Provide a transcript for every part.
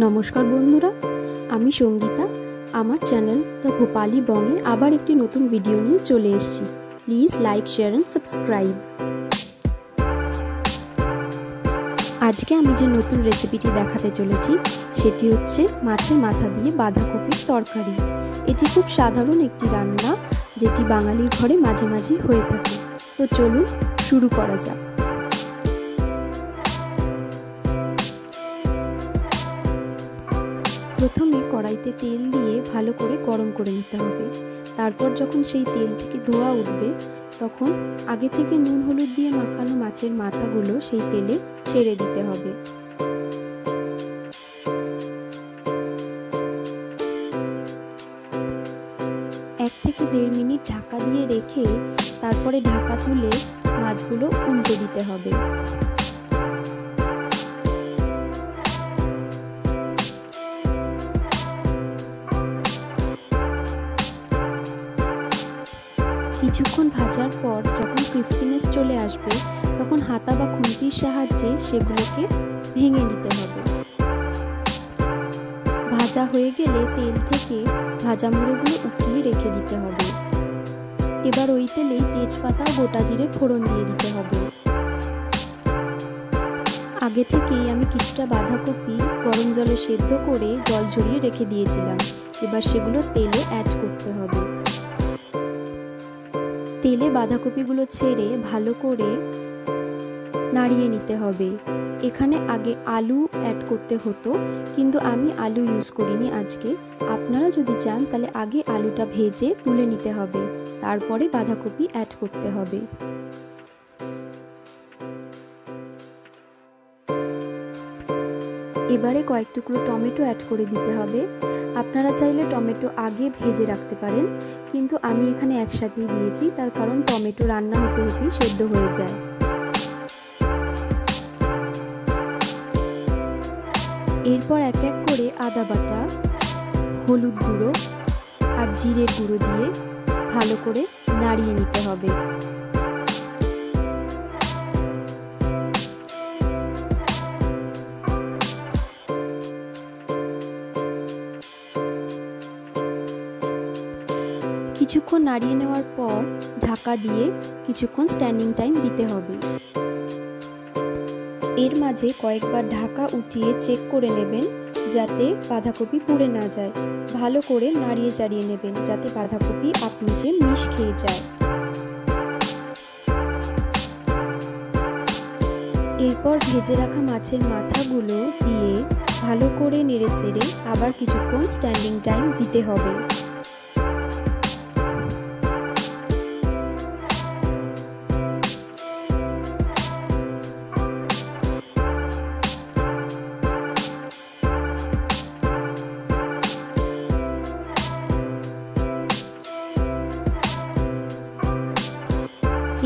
নমস্কার বন্ধুরা, আমি সঙ্গীতা। আমার চ্যানেল দ্য ভোপালি বঙ্গে আবার একটি নতুন ভিডিও নিয়ে চলে এসেছি। Please like share and subscribe আজকে আমি যে নতুন রেসিপিটি দেখাতে চলেছি, সেটি হচ্ছে মাছের মাথা দিয়ে বাঁধাকপির তরকারি। এটি খুব সাধারণ একটি রান্না, যেটি বাঙালির ঘরে মাঝে মাঝে হয়ে থাকে। তো চলুন শুরু করা যাক। প্রথমে কড়াইতে তেল দিয়ে ভালো করে গরম করে নিতে হবে। তারপর যখন সেই তেল থেকে ধোয়া উঠবে, তখন আগে থেকে নুন, হলুদ দিয়ে মাখানো মাছের মাথাগুলো সেই তেলে ছেড়ে দিতে হবে। এক থেকে দেড় মিনিট ঢাকা দিয়ে রেখে তারপরে ঢাকা তুলে মাছগুলো উল্টে দিতে হবে। কিছুক্ষণ ভাজার পর যখন ক্রিস্পিনেস চলে আসবে, তখন হাতা বা খুন্তির সাহায্যে সেগুলোকে ভেঙে নিতে হবে। ভাজা হয়ে গেলে তেল থেকে ভাজা মুড়োগুলো উঠিয়ে রেখে দিতে হবে। এবার ওই তেলেই তেজপাতা গোটা জিরে ফোড়ন দিয়ে দিতে হবে। আগে থেকেই আমি কিছুটা বাঁধাকপি গরম জলে সেদ্ধ করে জল ঝরিয়ে রেখে দিয়েছিলাম। এবার সেগুলো তেলে অ্যাড করতে হবে। তেলে বাঁধাকপিগুলো ছেড়ে ভালো করে নাড়িয়ে নিতে হবে। এখানে আগে আলু অ্যাড করতে হতো, কিন্তু আমি আলু ইউজ করিনি আজকে। আপনারা যদি চান, তাহলে আগে আলুটা ভেজে তুলে নিতে হবে। তারপরে বাঁধাকপি অ্যাড করতে হবে। এবারে কয়েক টুকরো টমেটো অ্যাড করে দিতে হবে। আপনারা চাইলে টমেটো আগে ভেজে রাখতে পারেন, কিন্তু আমি এখানে একসাথেই দিয়েছি, তার কারণ টমেটো রান্না হতে হতেই সেদ্ধ হয়ে যায়। এরপর এক এক করে আদা বাটা, হলুদ গুঁড়ো আর জিরের গুঁড়ো দিয়ে ভালো করে নাড়িয়ে নিতে হবে। কিছুক্ষণ নাড়িয়ে নেওয়ার পর ঢাকা দিয়ে কিছুক্ষণ স্ট্যান্ডিং টাইম দিতে হবে। এর মাঝে কয়েকবার ঢাকা উঠিয়ে চেক করে নেবেন যাতে বাঁধাকপি পুড়ে না যায়। ভালো করে নাড়িয়ে চাড়িয়ে নেবেন যাতে বাঁধাকপি আপনি যে মিশ খেয়ে যায়। এরপর ভেজে রাখা মাছের মাথাগুলো দিয়ে ভালো করে নেড়ে চেড়ে আবার কিছুক্ষণ স্ট্যান্ডিং টাইম দিতে হবে।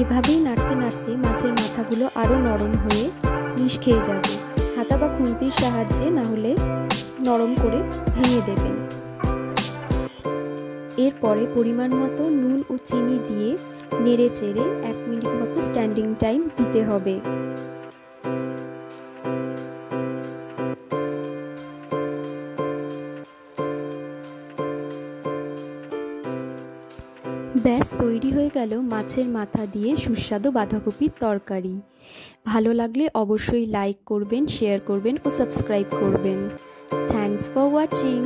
এভাবেই নাড়তে নাড়তে মাছের মাথাগুলো আরও নরম হয়ে বিষ খেয়ে যাবে। হাতা বা খুন্তির সাহায্যে না হলে নরম করে ভেঙে দেবেন। এরপরে পরিমাণ মতো নুন ও চিনি দিয়ে নেড়ে চেড়ে এক মিনিট মতো স্ট্যান্ডিং টাইম দিতে হবে। ব্যাস তৈরি হয়ে গেল মাছের মাথা দিয়ে সুস্বাদু বাঁধাকপির তরকারি। ভালো লাগলে অবশ্যই লাইক করবেন শেয়ার করবেন ও সাবস্ক্রাইব করবেন। Thanks for watching